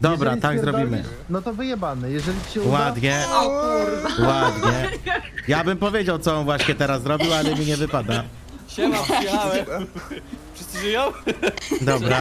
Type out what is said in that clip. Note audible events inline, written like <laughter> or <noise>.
Dobra, tak zrobimy. No to wyjebane, jeżeli ci się uda... Ładnie, O ładnie. <laughs> Ja bym powiedział, co on właśnie teraz zrobił, ale mi nie wypada. Siema, przyjechałem. Wszyscy żyją? Dobra.